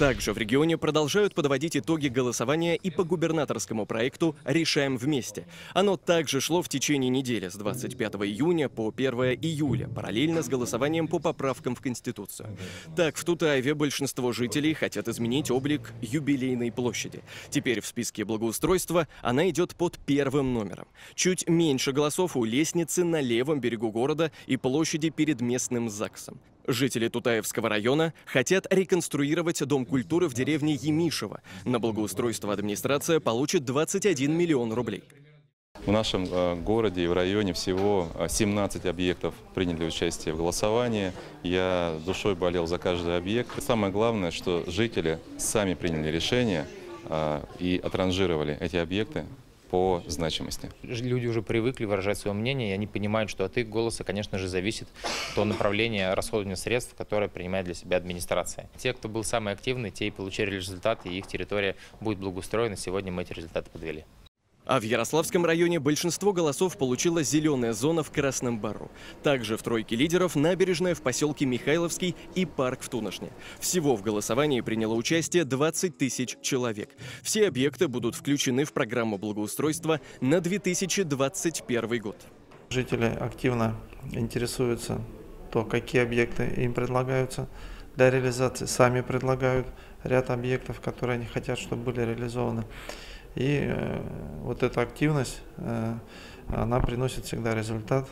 Также в регионе продолжают подводить итоги голосования и по губернаторскому проекту «Решаем вместе». Оно также шло в течение недели с 25 июня по 1 июля, параллельно с голосованием по поправкам в Конституцию. Так, в Тутаеве большинство жителей хотят изменить облик юбилейной площади. Теперь в списке благоустройства она идет под первым номером. Чуть меньше голосов у лестницы на левом берегу города и площади перед местным ЗАГСом. Жители Тутаевского района хотят реконструировать Дом культуры в деревне Емишево. На благоустройство администрация получит 21 миллион рублей. В нашем э, городе и в районе всего э, 17 объектов приняли участие в голосовании. Я душой болел за каждый объект. Самое главное, что жители сами приняли решение э, и отранжировали эти объекты по значимости. Люди уже привыкли выражать свое мнение, и они понимают, что от их голоса, конечно же, зависит то направление расходования средств, которое принимает для себя администрация. Те, кто был самый активный, те и получили результаты, и их территория будет благоустроена. Сегодня мы эти результаты подвели. А в Ярославском районе большинство голосов получила зеленая зона в Красном Бару. Также в тройке лидеров набережная в поселке Михайловский и парк в Туношне. Всего в голосовании приняло участие 20 тысяч человек. Все объекты будут включены в программу благоустройства на 2021 год. Жители активно интересуются то, какие объекты им предлагаются для реализации. Сами предлагают ряд объектов, которые они хотят, чтобы были реализованы. И э, вот эта активность, э, она приносит всегда результат.